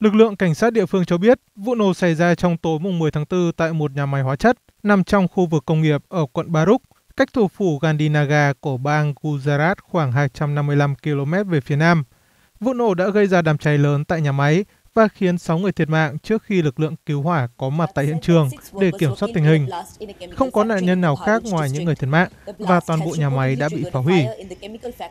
Lực lượng cảnh sát địa phương cho biết vụ nổ xảy ra trong tối mùng 10 tháng 4 tại một nhà máy hóa chất nằm trong khu vực công nghiệp ở quận Baruk, cách thủ phủ Gandhinaga của bang Gujarat khoảng 255 km về phía nam. Vụ nổ đã gây ra đám cháy lớn tại nhà máy và khiến 6 người thiệt mạng trước khi lực lượng cứu hỏa có mặt tại hiện trường để kiểm soát tình hình. Không có nạn nhân nào khác ngoài những người thiệt mạng và toàn bộ nhà máy đã bị phá hủy.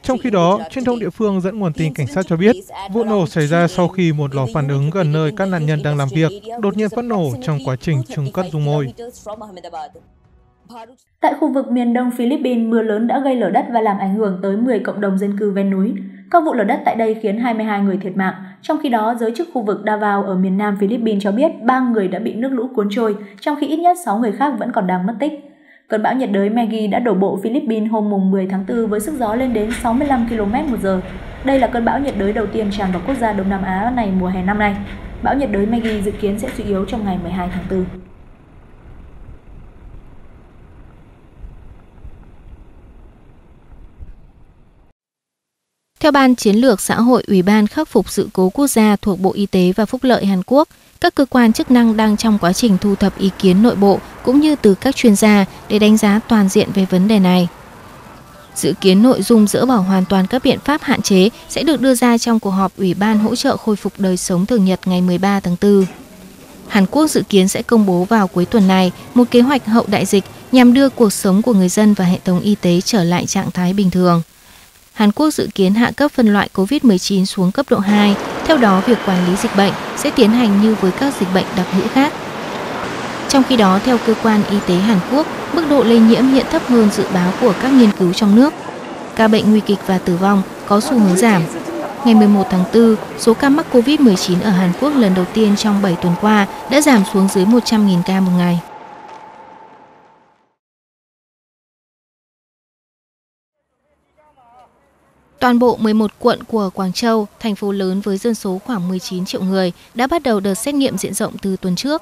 Trong khi đó, truyền thông địa phương dẫn nguồn tin cảnh sát cho biết vụ nổ xảy ra sau khi một lò phản ứng gần nơi các nạn nhân đang làm việc đột nhiên phát nổ trong quá trình trưng cất dung môi. Tại khu vực miền đông Philippines, mưa lớn đã gây lở đất và làm ảnh hưởng tới 10 cộng đồng dân cư ven núi. Các vụ lở đất tại đây khiến 22 người thiệt mạng. Trong khi đó, giới chức khu vực Davao ở miền nam Philippines cho biết 3 người đã bị nước lũ cuốn trôi, trong khi ít nhất 6 người khác vẫn còn đang mất tích. Cơn bão nhiệt đới Maggie đã đổ bộ Philippines hôm mùng 10 tháng 4 với sức gió lên đến 65 km một giờ. Đây là cơn bão nhiệt đới đầu tiên tràn vào quốc gia Đông Nam Á này mùa hè năm nay. Bão nhiệt đới Maggie dự kiến sẽ suy yếu trong ngày 12 tháng 4. Theo Ban Chiến lược Xã hội Ủy ban Khắc phục sự cố quốc gia thuộc Bộ Y tế và Phúc lợi Hàn Quốc, các cơ quan chức năng đang trong quá trình thu thập ý kiến nội bộ cũng như từ các chuyên gia để đánh giá toàn diện về vấn đề này. Dự kiến nội dung dỡ bỏ hoàn toàn các biện pháp hạn chế sẽ được đưa ra trong cuộc họp Ủy ban hỗ trợ khôi phục đời sống thường nhật ngày 13 tháng 4. Hàn Quốc dự kiến sẽ công bố vào cuối tuần này một kế hoạch hậu đại dịch nhằm đưa cuộc sống của người dân và hệ thống y tế trở lại trạng thái bình thường. Hàn Quốc dự kiến hạ cấp phân loại COVID-19 xuống cấp độ 2, theo đó việc quản lý dịch bệnh sẽ tiến hành như với các dịch bệnh đặc hữu khác. Trong khi đó, theo cơ quan y tế Hàn Quốc, mức độ lây nhiễm hiện thấp hơn dự báo của các nghiên cứu trong nước. Ca bệnh nguy kịch và tử vong có xu hướng giảm. Ngày 11 tháng 4, số ca mắc COVID-19 ở Hàn Quốc lần đầu tiên trong 7 tuần qua đã giảm xuống dưới 100.000 ca một ngày. Toàn bộ 11 quận của Quảng Châu, thành phố lớn với dân số khoảng 19 triệu người, đã bắt đầu đợt xét nghiệm diện rộng từ tuần trước.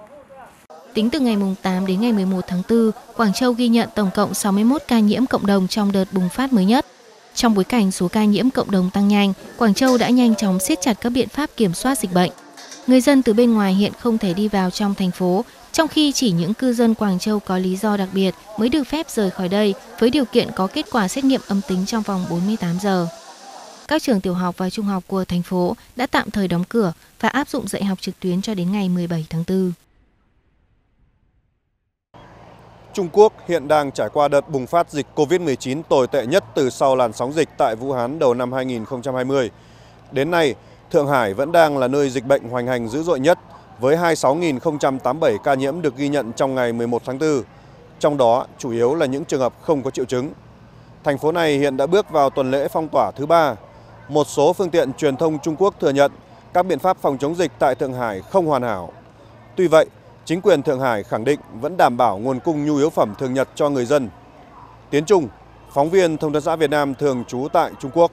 Tính từ ngày 8 đến ngày 11 tháng 4, Quảng Châu ghi nhận tổng cộng 61 ca nhiễm cộng đồng trong đợt bùng phát mới nhất. Trong bối cảnh số ca nhiễm cộng đồng tăng nhanh, Quảng Châu đã nhanh chóng siết chặt các biện pháp kiểm soát dịch bệnh. Người dân từ bên ngoài hiện không thể đi vào trong thành phố, trong khi chỉ những cư dân Quảng Châu có lý do đặc biệt mới được phép rời khỏi đây với điều kiện có kết quả xét nghiệm âm tính trong vòng 48 giờ các trường tiểu học và trung học của thành phố đã tạm thời đóng cửa và áp dụng dạy học trực tuyến cho đến ngày 17 tháng 4. Trung Quốc hiện đang trải qua đợt bùng phát dịch COVID-19 tồi tệ nhất từ sau làn sóng dịch tại Vũ Hán đầu năm 2020. Đến nay, Thượng Hải vẫn đang là nơi dịch bệnh hoành hành dữ dội nhất với 26.087 ca nhiễm được ghi nhận trong ngày 11 tháng 4. Trong đó, chủ yếu là những trường hợp không có triệu chứng. Thành phố này hiện đã bước vào tuần lễ phong tỏa thứ ba một số phương tiện truyền thông Trung Quốc thừa nhận các biện pháp phòng chống dịch tại Thượng Hải không hoàn hảo. Tuy vậy, chính quyền Thượng Hải khẳng định vẫn đảm bảo nguồn cung nhu yếu phẩm thường nhật cho người dân. Tiến Trung, phóng viên Thông tấn xã Việt Nam thường trú tại Trung Quốc.